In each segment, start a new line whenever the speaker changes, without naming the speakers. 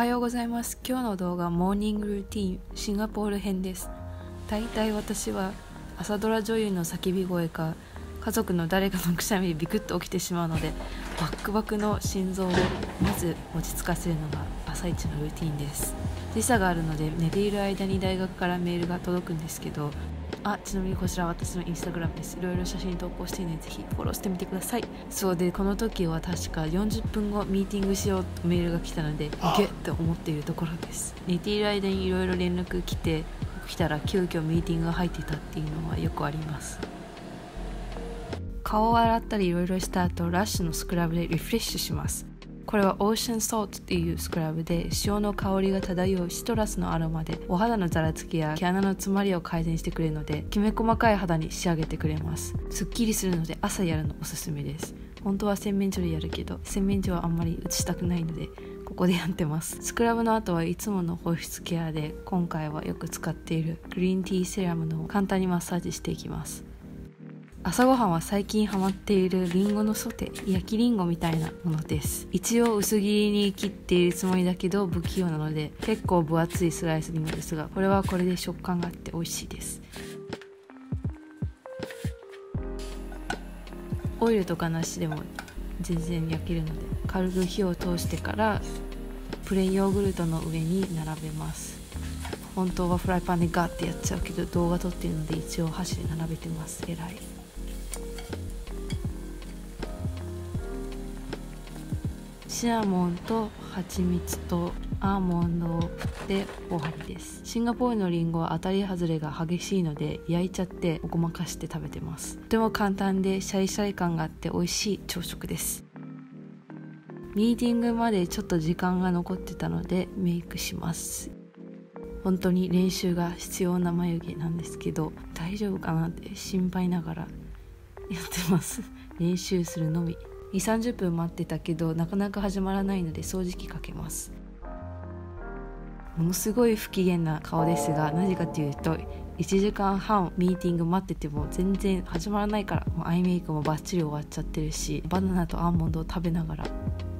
はようございます。今日の動画モーニングルーティンシンガポール編です。大体私は朝ドラ女優の叫び声か家族の誰かのくしゃみでビクッと起きてしまうのでバックバクの心臓をまず落ち着かせるのが朝一のルーティンです。時差があるので寝ている間に大学からメールが届くんですけどあちなみにこちら私のインスタグラムです。いろいろ写真投稿しているのでぜひフォローしてみてください。そうでこの時は確か40分後ミーティングしようとメールが来たのでゲッと思っているところです。寝ている間にいろいろ連絡来て来たら急遽ミーティングが入ってたっていうのはよくあります。顔を洗ったりいろいろした後ラッシュのスクラブでリフレッシュしますこれはオーシャンソートっていうスクラブで塩の香りが漂うシトラスのアロマでお肌のざらつきや毛穴の詰まりを改善してくれるのできめ細かい肌に仕上げてくれます。すっきりするので朝やるのおすすめです。本当は洗面所でやるけど洗面所はあんまり映したくないのでここでやってます。スクラブの後はいつもの保湿ケアで今回はよく使っているグリーンティーセラムの簡単にマッサージしていきます。朝ごはんは最近ハマっているりんごのソテー焼きりんごみたいなものです。一応薄切りに切っているつもりだけど不器用なので結構分厚いスライスりんごですがこれはこれで食感があって美味しいです。オイルとかなしでも全然焼けるので軽く火を通してからプレーンヨーグルトの上に並べます。本当はフライパンでガッてやっちゃうけど動画撮ってるので一応箸で並べてます。偉い。シナモンと蜂蜜とアーモンドを振って終わりです。シンガポールのりんごは当たり外れが激しいので焼いちゃってごまかして食べてます。とても簡単でシャリシャリ感があって美味しい朝食です。ミーティングまでちょっと時間が残ってたのでメイクします。本当に練習が必要な眉毛なんですけど大丈夫かなって心配ながらやってます。練習するのみ。2 3 0分待ってたけどなかなか始まらないので掃除機かけます。ものすごい不機嫌な顔ですがなぜかというと1時間半ミーティング待ってても全然始まらないからもうアイメイクもバッチリ終わっちゃってるしバナナとアーモンドを食べながら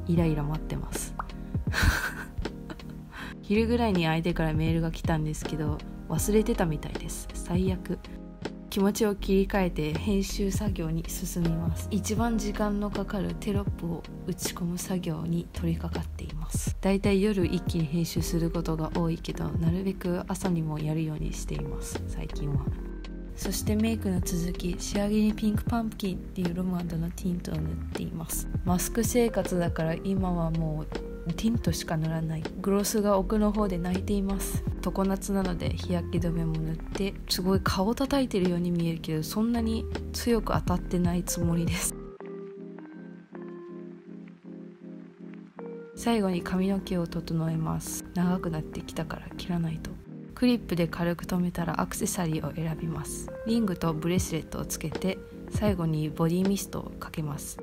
イライラ待ってます。昼ぐらいに相手からメールが来たんですけど忘れてたみたいです。最悪。気持ちを切り替えて編集作業に進みます。一番時間のかかるテロップを打ち込む作業に取り掛かっています。だいたい夜一気に編集することが多いけどなるべく朝にもやるようにしています。最近は。そしてメイクの続き仕上げにピンクパンプキンっていうロマンドのティントを塗っています。マスク生活だから今はもうティントしか塗らない。グロスが奥の方で泣いています。常夏なので日焼け止めも塗ってすごい顔叩いてるように見えるけどそんなに強く当たってないつもりです。最後に髪の毛を整えます。長くなってきたから切らないと。クリップで軽く留めたらアクセサリーを選びます。リングとブレスレットをつけて最後にボディミストをかけます。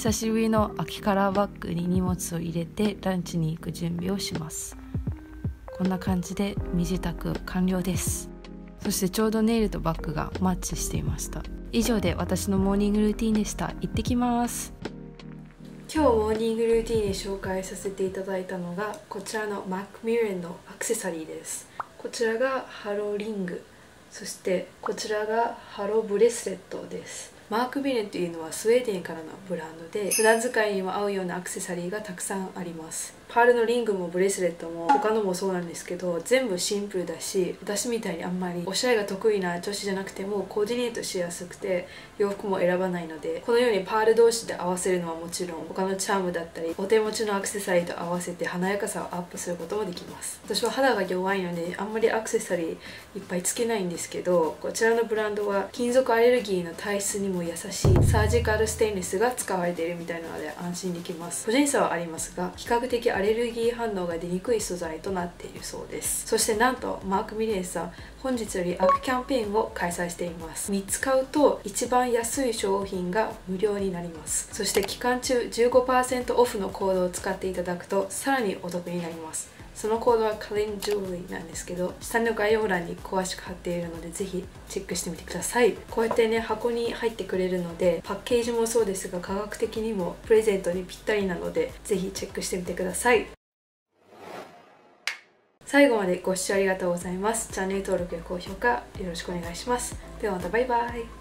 久しぶりの秋カラーバッグに荷物を入れてランチに行く準備をします。こんな感じで身支度完了です。そしてちょうどネイルとバッグがマッチしていました。以上で私のモーニングルーティンでした。行ってきます。今日モーニングルーティンで紹介させていただいたのがこちらのマックミレンのアクセサリーです。こちらがハローリング。そしてこちらがハローブレスレットです。マーク・ビレンというのはスウェーデンからのブランドで普段使いにも合うようなアクセサリーがたくさんあります。パールのリングもブレスレットも他のもそうなんですけど全部シンプルだし私みたいにあんまりおしゃれが得意な女子じゃなくてもコーディネートしやすくて洋服も選ばないのでこのようにパール同士で合わせるのはもちろん他のチャームだったりお手持ちのアクセサリーと合わせて華やかさをアップすることもできます。私は肌が弱いのであんまりアクセサリーいっぱいつけないんですけどこちらのブランドは金属アレルギーの体質にも優しいサージカルステンレスが使われているみたいなので安心できます。個人差はありますが比較的アレルギー反応が出にくい素材となっているそうです。そしてなんとマーク・ミレンさん本日よりアクキャンペーンを開催しています。3つ買うと一番安い商品が無料になります。そして期間中15%オフのコードを使っていただくとさらにお得になります。そのコードはカリンジューリーなんですけど下の概要欄に詳しく貼っているのでぜひチェックしてみてください。こうやってね箱に入ってくれるのでパッケージもそうですが価格的にもプレゼントにぴったりなのでぜひチェックしてみてください。最後までご視聴ありがとうございます。チャンネル登録や高評価よろしくお願いします。ではまたバイバイ。